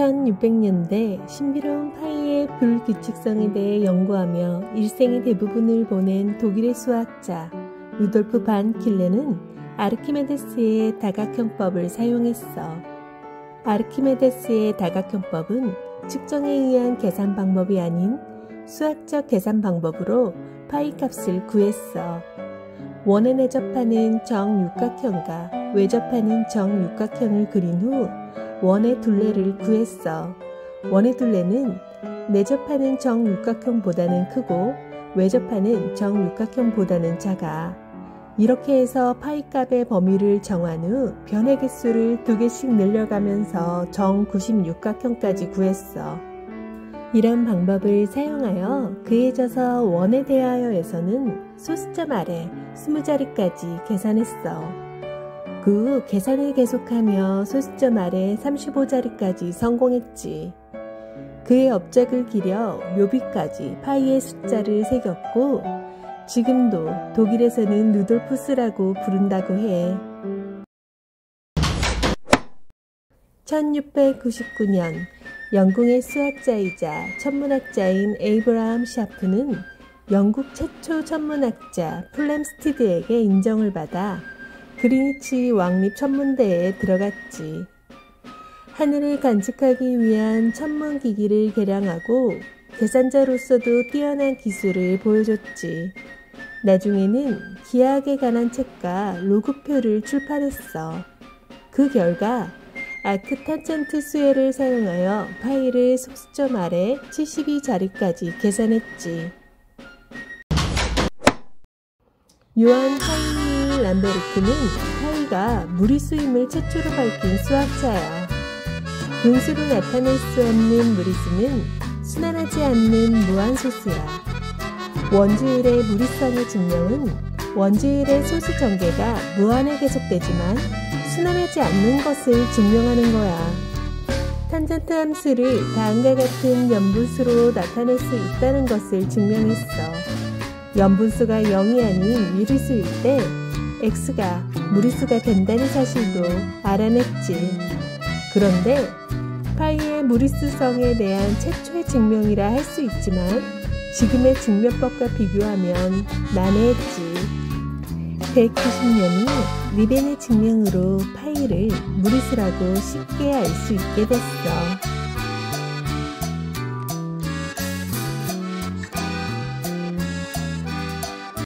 1600년대 신비로운 파이의 불규칙성에 대해 연구하며 일생의 대부분을 보낸 독일의 수학자 루돌프 반 킬레는 아르키메데스의 다각형법을 사용했어. 아르키메데스의 다각형법은 측정에 의한 계산 방법이 아닌 수학적 계산 방법으로 파이 값을 구했어. 원에 내접하는 정육각형과 외접하는 정육각형을 그린 후 원의 둘레를 구했어. 원의 둘레는 내접하는 정육각형보다는 크고 외접하는 정육각형보다는 작아. 이렇게 해서 파이 값의 범위를 정한 후 변의 개수를 두 개씩 늘려가면서 정 96각형까지 구했어. 이런 방법을 사용하여 그에 져서 원에 대하여에서는 소수점 아래 20자리까지 계산했어. 그 계산을 계속하며 소수점 아래 35자리까지 성공했지. 그의 업적을 기려 묘비까지 파이의 숫자를 새겼고 지금도 독일에서는 누돌푸스라고 부른다고 해. 1699년 영국의 수학자이자 천문학자인 에이브라함 샤프는 영국 최초 천문학자 플램스티드에게 인정을 받아 그리니치 왕립 천문대에 들어갔지. 하늘을 관측하기 위한 천문 기기를 개량하고 계산자로서도 뛰어난 기술을 보여줬지. 나중에는 기하학에 관한 책과 로그표를 출판했어. 그 결과 아크 탄젠트 수열을 사용하여 파일을 속수점 아래 72자리까지 계산했지. 요한 하인리히 람베르트는 파이가 무리수임을 최초로 밝힌 수학자야. 분수로 나타낼 수 없는 무리수는 순환하지 않는 무한소수야. 원주율의 무리성의 증명은 원주율의 소수 전개가 무한히 계속되지만 순환하지 않는 것을 증명하는 거야. 탄젠트 함수를 다음과 같은 연분수로 나타낼 수 있다는 것을 증명했어. 연분수가 0이 아닌 미리수일 때 x가 무리수가 된다는 사실도 알아냈지. 그런데 파이의 무리수성에 대한 최초의 증명이라 할 수 있지만 지금의 증명법과 비교하면 난해했지. 190년이 리벤의 증명으로 파이를 무리수라고 쉽게 알 수 있게 됐어.